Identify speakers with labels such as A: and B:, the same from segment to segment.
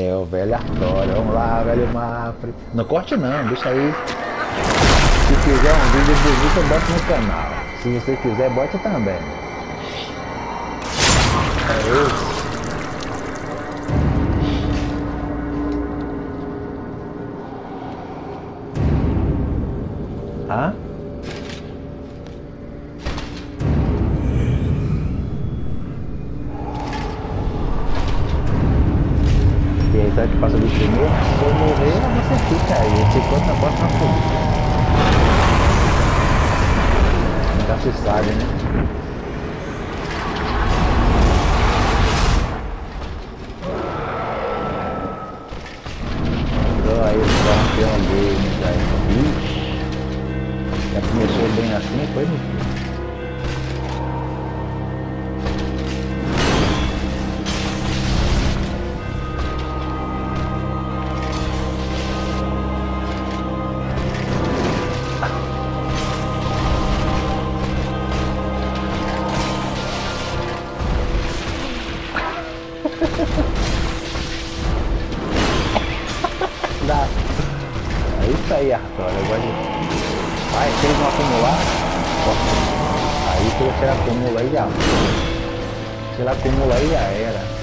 A: É o velho Artório. Vamos lá, velho Mafre. Não corte não, deixa aí. Se quiser um vídeo bonito, bota no canal. Se você quiser, bota também. É isso. Hã? Que passa do primeiro? Se eu morrer, você fica aí. Você conta na próxima corrida. Nunca se sabe, né? Entrou aí o campeão games aí. Ixi. Já começou bem assim, foi no fim. Isso aí, Arthur. Agora vai, se eles não acumular, ó. aí se você acumula aí já. Se ele acumula aí já era.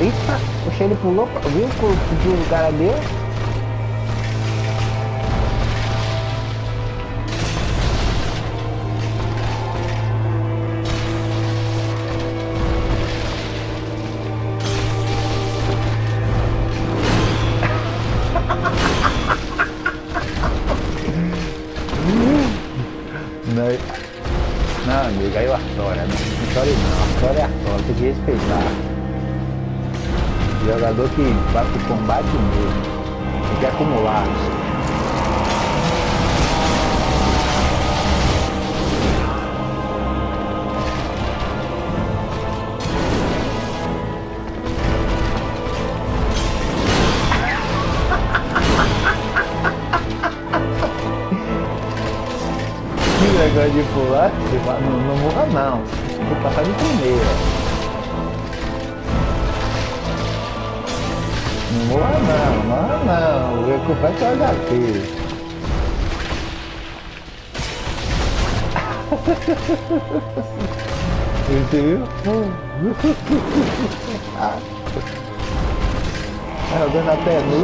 A: Eita, poxa, ele pulou, viu o que o cara deu? Não, não amigo, aí o Artória, não, não chore não, Artória é Artória, tem que respeitar. Jogador que pro combate mesmo, tem que acumular. Que negócio de pular, não, não morra não, que passar de primeira. Não morra não, morra não, recupera o HP. Entendeu? Ah, jogando até nu.